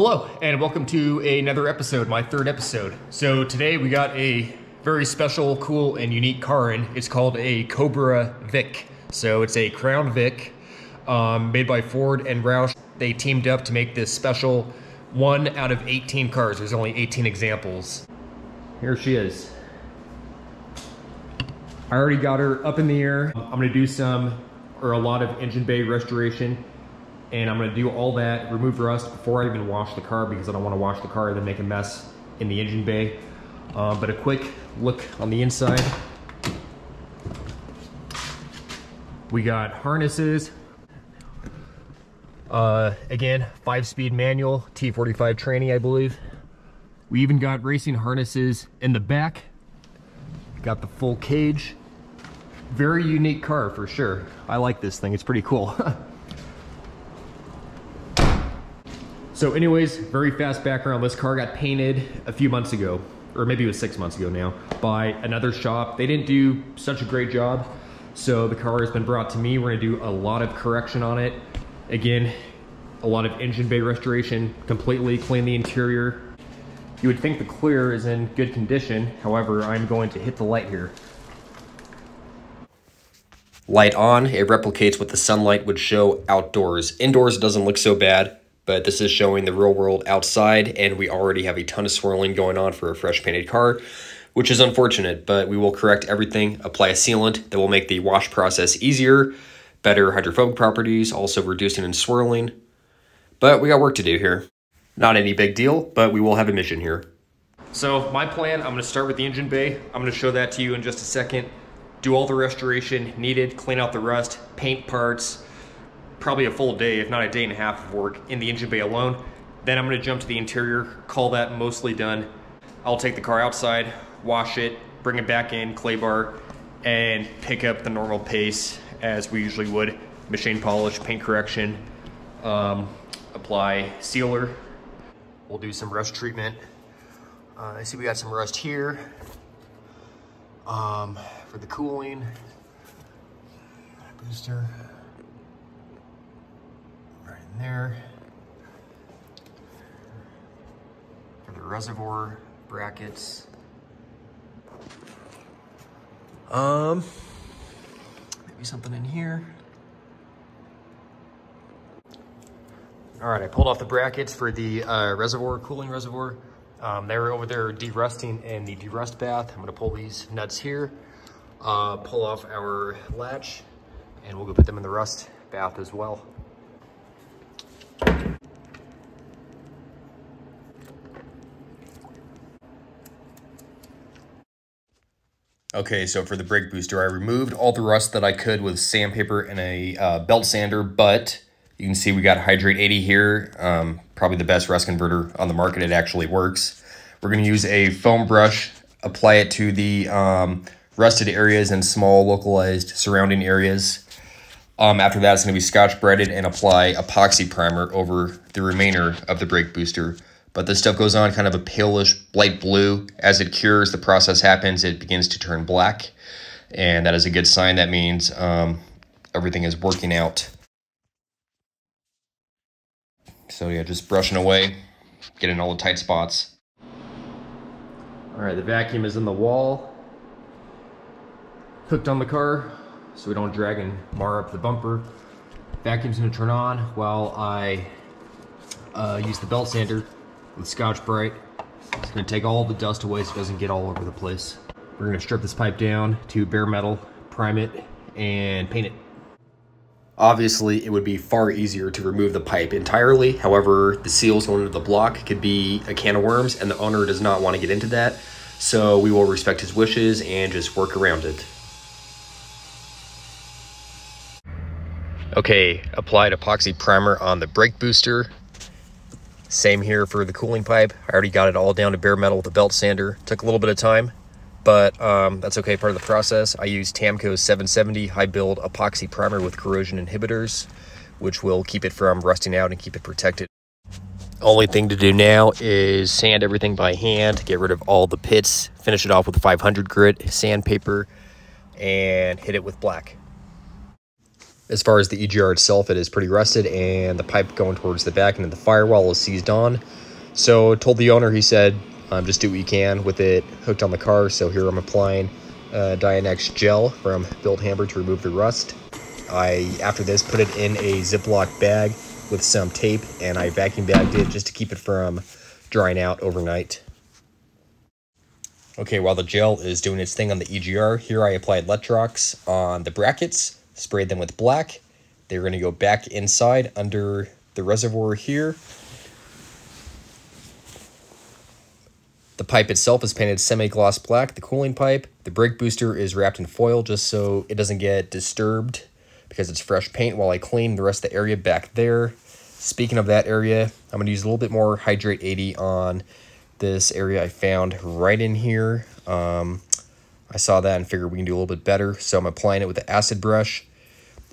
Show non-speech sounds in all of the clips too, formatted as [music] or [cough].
Hello, and welcome to another episode, my third episode. So today we got a very special, cool, and unique car in. It's called a Cobra Vic. So it's a Crown Vic um, made by Ford and Roush. They teamed up to make this special one out of 18 cars. There's only 18 examples. Here she is. I already got her up in the air. I'm gonna do some, or a lot of engine bay restoration and I'm gonna do all that, remove rust before I even wash the car because I don't wanna wash the car and then make a mess in the engine bay. Um, but a quick look on the inside. We got harnesses. Uh, again, five speed manual, T45 tranny, I believe. We even got racing harnesses in the back. Got the full cage. Very unique car for sure. I like this thing, it's pretty cool. [laughs] So anyways, very fast background. This car got painted a few months ago, or maybe it was six months ago now, by another shop. They didn't do such a great job. So the car has been brought to me. We're gonna do a lot of correction on it. Again, a lot of engine bay restoration, completely clean the interior. You would think the clear is in good condition. However, I'm going to hit the light here. Light on, it replicates what the sunlight would show outdoors. Indoors doesn't look so bad but this is showing the real world outside, and we already have a ton of swirling going on for a fresh painted car, which is unfortunate, but we will correct everything, apply a sealant that will make the wash process easier, better hydrophobic properties, also reducing and swirling. But we got work to do here. Not any big deal, but we will have a mission here. So my plan, I'm gonna start with the engine bay. I'm gonna show that to you in just a second. Do all the restoration needed, clean out the rust, paint parts, probably a full day, if not a day and a half of work in the engine bay alone. Then I'm gonna jump to the interior, call that mostly done. I'll take the car outside, wash it, bring it back in, clay bar, and pick up the normal pace as we usually would. Machine polish, paint correction, um, apply sealer. We'll do some rust treatment. Uh, I see we got some rust here um, for the cooling booster there. For the reservoir brackets. Um, maybe something in here. All right, I pulled off the brackets for the uh, reservoir, cooling reservoir. Um, they were over there derusting in the derust bath. I'm gonna pull these nuts here, uh, pull off our latch, and we'll go put them in the rust bath as well. Okay, so for the brake booster, I removed all the rust that I could with sandpaper and a uh, belt sander, but you can see we got Hydrate 80 here, um, probably the best rust converter on the market. It actually works. We're going to use a foam brush, apply it to the um, rusted areas and small localized surrounding areas. Um, after that, it's going to be Scotch-Brited and apply epoxy primer over the remainder of the brake booster. But this stuff goes on kind of a palish light blue. As it cures, the process happens, it begins to turn black. And that is a good sign. That means um, everything is working out. So yeah, just brushing away, getting all the tight spots. All right, the vacuum is in the wall, hooked on the car, so we don't drag and mar up the bumper. Vacuum's gonna turn on while I uh, use the belt sander with Scotch-Brite. It's gonna take all the dust away so it doesn't get all over the place. We're gonna strip this pipe down to bare metal, prime it, and paint it. Obviously, it would be far easier to remove the pipe entirely. However, the seals going into the block could be a can of worms, and the owner does not want to get into that. So we will respect his wishes and just work around it. Okay, applied epoxy primer on the brake booster. Same here for the cooling pipe. I already got it all down to bare metal with a belt sander. Took a little bit of time, but um, that's okay, part of the process. I use Tamco 770 high build epoxy primer with corrosion inhibitors, which will keep it from rusting out and keep it protected. Only thing to do now is sand everything by hand, get rid of all the pits, finish it off with 500 grit sandpaper, and hit it with black. As far as the EGR itself, it is pretty rusted and the pipe going towards the back into the firewall is seized on. So told the owner, he said, um, just do what you can with it hooked on the car. So here I'm applying uh, Dynex gel from Bilt Hamber to remove the rust. I, after this, put it in a Ziploc bag with some tape and I vacuum bagged it just to keep it from drying out overnight. Okay, while the gel is doing its thing on the EGR, here I applied Letrox on the brackets, sprayed them with black. They're going to go back inside under the reservoir here. The pipe itself is painted semi-gloss black, the cooling pipe. The brake booster is wrapped in foil just so it doesn't get disturbed because it's fresh paint while I clean the rest of the area back there. Speaking of that area, I'm going to use a little bit more Hydrate 80 on this area I found right in here. Um, I saw that and figured we can do a little bit better, so I'm applying it with the acid brush.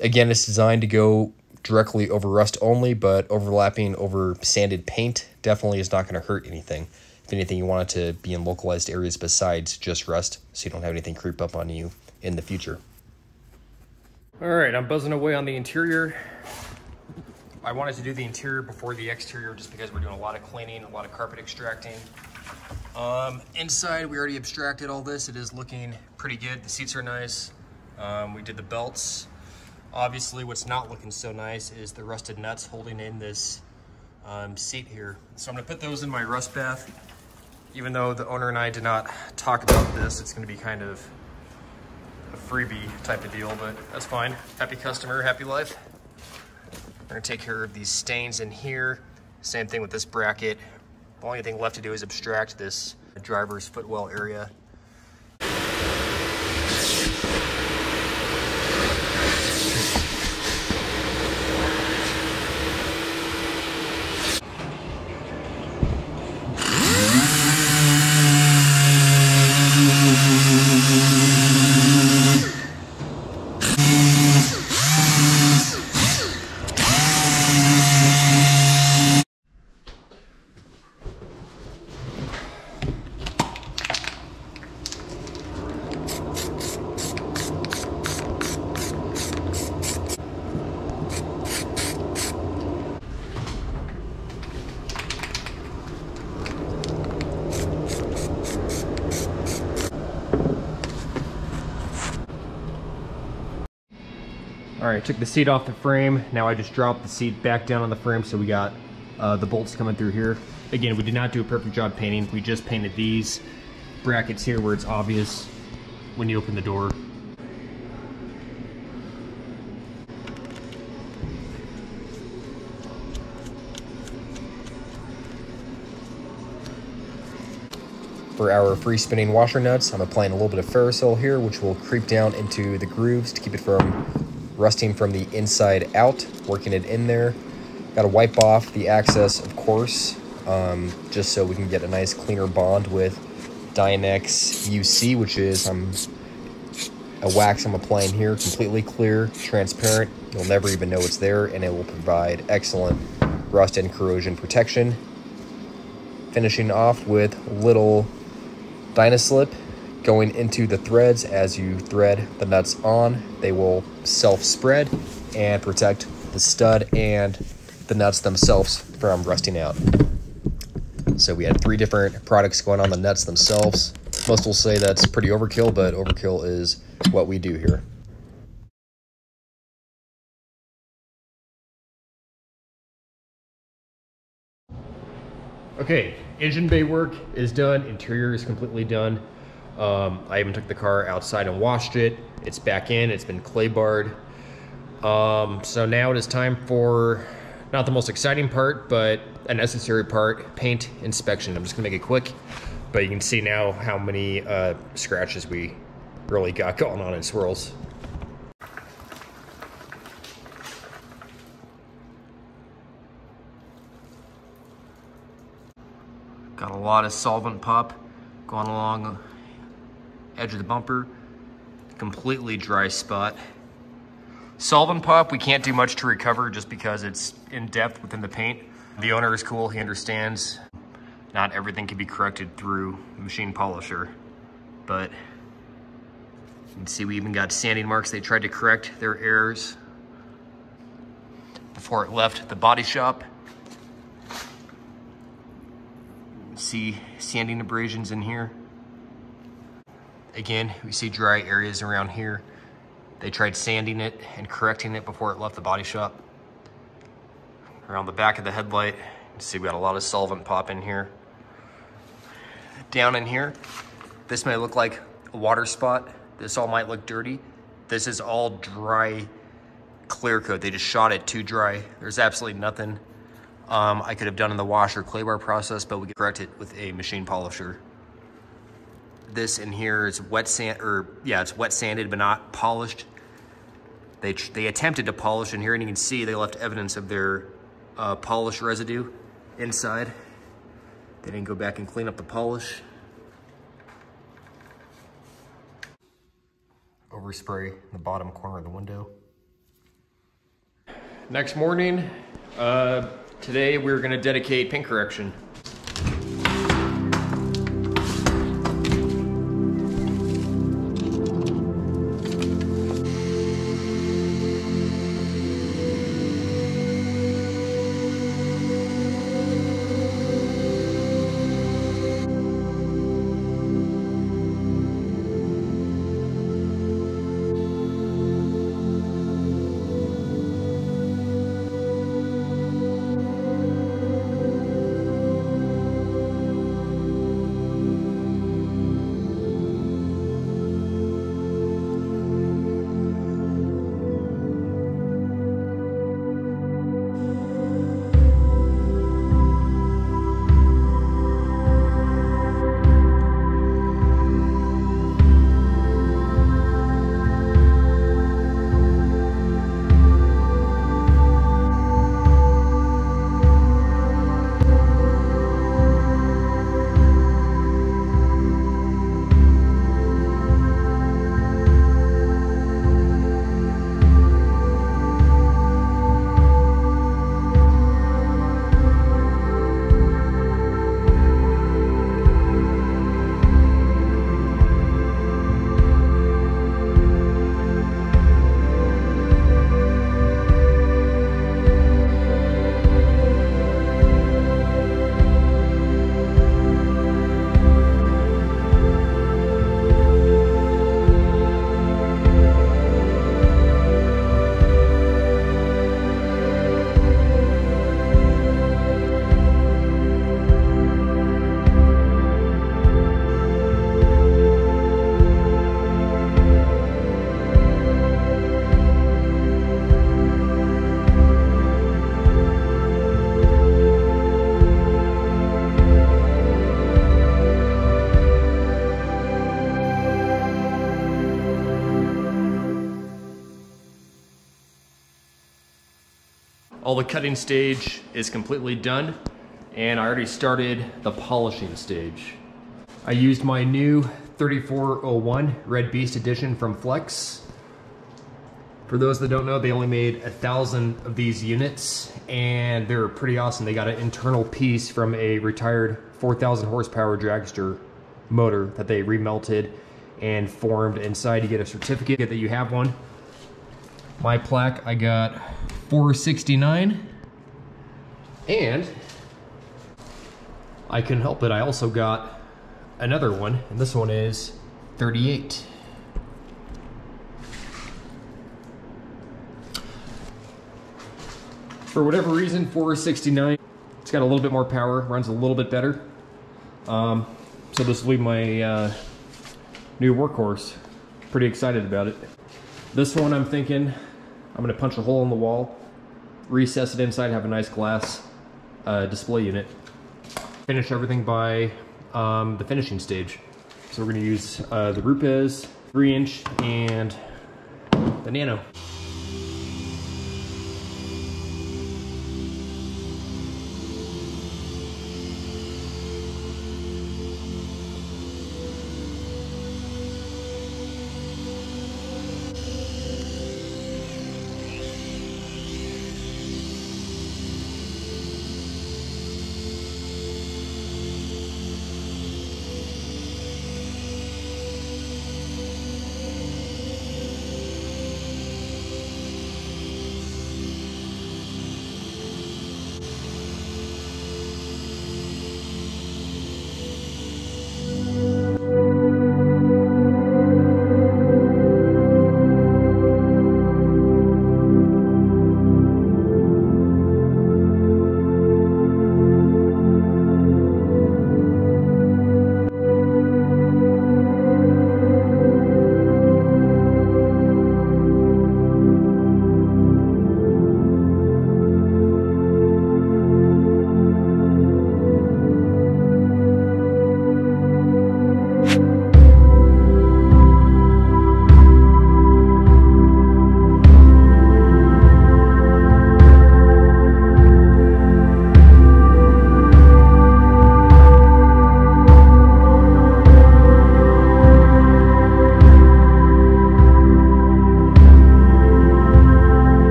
Again, it's designed to go directly over rust only, but overlapping over sanded paint definitely is not going to hurt anything. If anything, you want it to be in localized areas besides just rust, so you don't have anything creep up on you in the future. All right, I'm buzzing away on the interior. I wanted to do the interior before the exterior just because we're doing a lot of cleaning, a lot of carpet extracting. Um, inside, we already abstracted all this. It is looking pretty good. The seats are nice. Um, we did the belts. Obviously, what's not looking so nice is the rusted nuts holding in this um, seat here. So I'm gonna put those in my rust bath. Even though the owner and I did not talk about this, it's gonna be kind of a freebie type of deal, but that's fine. Happy customer, happy life. We're gonna take care of these stains in here. Same thing with this bracket. The only thing left to do is abstract this driver's footwell area. All right, took the seat off the frame. Now I just dropped the seat back down on the frame so we got uh, the bolts coming through here. Again, we did not do a perfect job painting. We just painted these brackets here where it's obvious when you open the door. For our free spinning washer nuts, I'm applying a little bit of Ferrosol here, which will creep down into the grooves to keep it from rusting from the inside out, working it in there. Got to wipe off the excess, of course, um, just so we can get a nice cleaner bond with Dynax UC, which is um, a wax I'm applying here, completely clear, transparent. You'll never even know it's there, and it will provide excellent rust and corrosion protection. Finishing off with little Dynaslip going into the threads as you thread the nuts on. They will self-spread and protect the stud and the nuts themselves from rusting out. So we had three different products going on the nuts themselves. Most will say that's pretty overkill, but overkill is what we do here. Okay, engine bay work is done. Interior is completely done. Um, I even took the car outside and washed it. It's back in. It's been clay barred. Um, so now it is time for not the most exciting part, but a necessary part, paint inspection. I'm just gonna make it quick, but you can see now how many uh, scratches we really got [laughs] going on in swirls. Got a lot of solvent pop going along edge of the bumper. Completely dry spot. Solvent pop, we can't do much to recover just because it's in depth within the paint. The owner is cool, he understands. Not everything can be corrected through machine polisher, but you can see we even got sanding marks. They tried to correct their errors before it left the body shop. See sanding abrasions in here. Again, we see dry areas around here. They tried sanding it and correcting it before it left the body shop. Around the back of the headlight, you see we got a lot of solvent pop in here. Down in here, this may look like a water spot. This all might look dirty. This is all dry clear coat. They just shot it too dry. There's absolutely nothing um, I could have done in the wash or clay bar process, but we can correct it with a machine polisher. This in here is wet sand, or yeah, it's wet sanded but not polished. They, they attempted to polish in here and you can see they left evidence of their uh, polish residue inside. They didn't go back and clean up the polish. Overspray in the bottom corner of the window. Next morning, uh, today we're gonna dedicate paint correction. All the cutting stage is completely done and I already started the polishing stage. I used my new 3401 Red Beast edition from Flex. For those that don't know, they only made a thousand of these units and they're pretty awesome. They got an internal piece from a retired 4,000 horsepower dragster motor that they remelted and formed inside. You get a certificate that you have one. My plaque, I got 469 and I couldn't help it. I also got another one and this one is 38 for whatever reason 469 it's got a little bit more power runs a little bit better. Um, so this will be my uh, new workhorse. Pretty excited about it this one I'm thinking I'm gonna punch a hole in the wall, recess it inside, have a nice glass uh, display unit. Finish everything by um, the finishing stage. So we're gonna use uh, the Rupes 3 inch and the Nano.